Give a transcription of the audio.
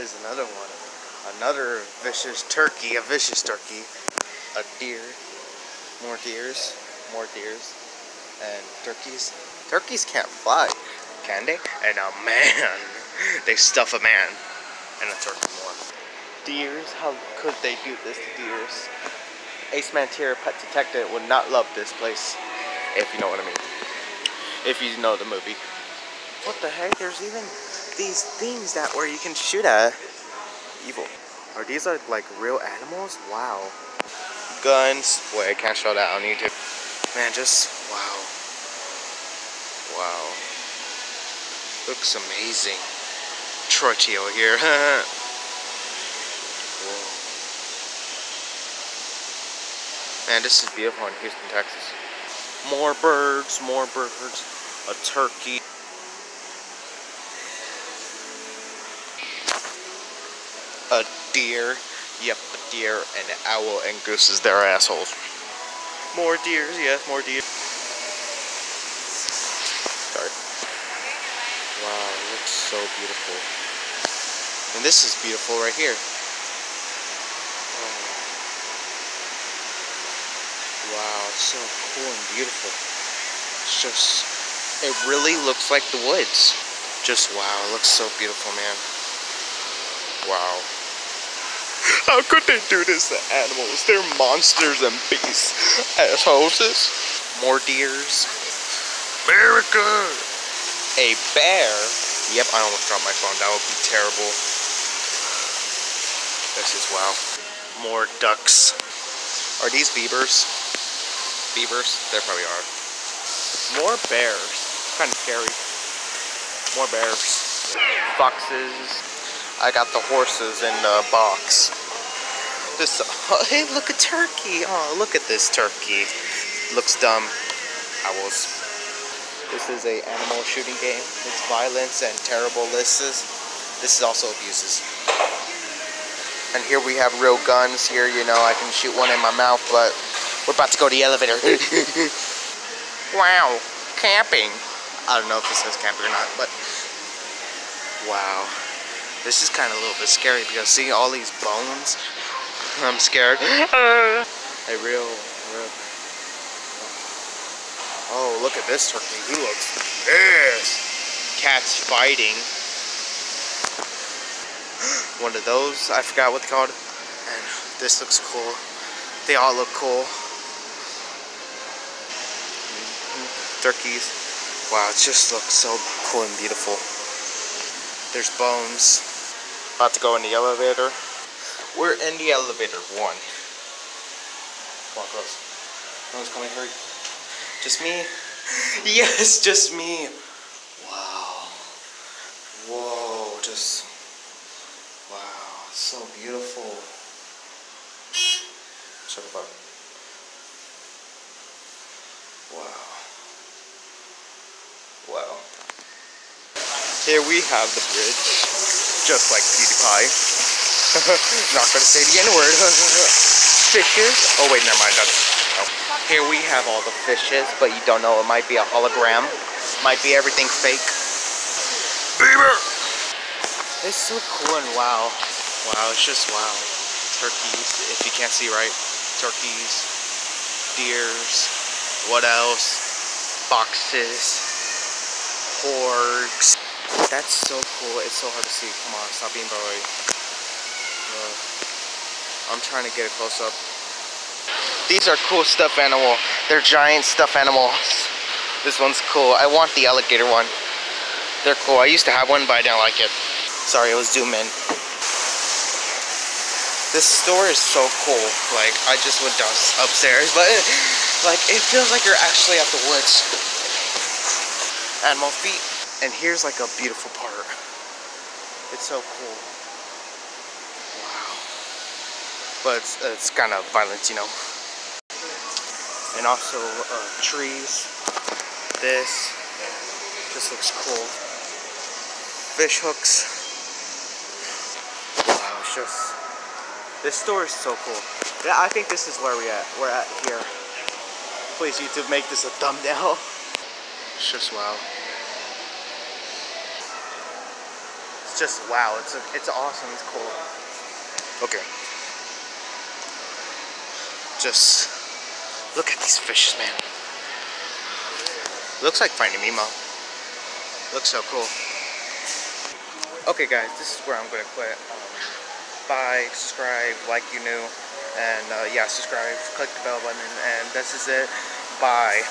is another one. Another vicious turkey, a vicious turkey. A deer. More deers. More deers. And turkeys. Turkeys can't fly, can they? And a man. They stuff a man. And a turkey more. Deers, how could they do this to deers? Ace Man, Mantier Pet Detective would not love this place. If you know what I mean. If you know the movie. What the heck? There's even these things that where you can shoot at. Evil. Are these like, like real animals? Wow. Guns. Wait, I can't show that on YouTube. Man, just wow. Wow. Looks amazing. Troy Tao here. Whoa. Man, this is beautiful in Houston, Texas. More birds, more birds. A turkey. A deer. Yep, a deer, an owl, and gooses. They're assholes. More deers, yes, more deer. Sorry. Wow, it looks so beautiful. And this is beautiful right here. Oh. Wow, so cool and beautiful. It's just, it really looks like the woods. Just wow, it looks so beautiful, man. Wow. How could they do this to animals? They're monsters and beasts. Assholes. More deers. America! A bear. Yep, I almost dropped my phone. That would be terrible. This is wow. More ducks. Are these beavers? Beavers? There probably are. More bears. Kind of scary. More bears. Foxes. I got the horses in the box. This, oh, hey, look at turkey. Oh, look at this turkey. Looks dumb. Owls. This is a animal shooting game. It's violence and terrible lists. This is also abuses. And here we have real guns. Here, you know, I can shoot one in my mouth, but we're about to go to the elevator. wow, camping. I don't know if this says camping or not, but wow. This is kind of a little bit scary because seeing all these bones, I'm scared. Uh. a real, real. Oh, look at this turkey. He looks pissed. Cats fighting. One of those, I forgot what they called. And this looks cool. They all look cool. Mm-hmm. Turkeys. Wow, it just looks so cool and beautiful. There's bones. About to go in the elevator. We're in the elevator. One. Come on, close. No one's coming. Hurry. Just me. Yes, just me. Wow. Whoa. Just. Wow. So beautiful. Shut up. Wow. Wow. Here we have the bridge, just like PewDiePie. Not gonna say the N-word. fishes. Oh wait, never mind. That's. Oh. Here we have all the fishes, but you don't know. It might be a hologram. Might be everything fake. Beaver. It's so cool and wow. Wow, it's just wow. Turkeys, if you can't see right. Turkeys, deers. What else? Foxes. Porgs. That's so cool. It's so hard to see. Come on, stop being boy. I'm trying to get a close up. These are cool stuffed animal. They're giant stuffed animals. This one's cool. I want the alligator one. They're cool. I used to have one, but I didn't like it. Sorry, it was zoom in. This store is so cool. Like, I just went down upstairs, but like, it feels like you're actually at the woods. Animal feet. And here's like a beautiful part. It's so cool. Wow. But it's, it's kind of violent, you know. And also uh, trees. This. just looks cool. Fish hooks. Wow, it's just. This store is so cool. Yeah, I think this is where we at. We're at here. Please, YouTube, make this a thumbnail. It's just wow. It's just wow. It's a, it's awesome. It's cool. Okay. Just look at these fishes, man. Looks like Finding Nemo. Looks so cool. Okay, guys, this is where I'm gonna quit. Um, bye, subscribe, like you new, and uh, yeah, subscribe, click the bell button, and this is it. Bye.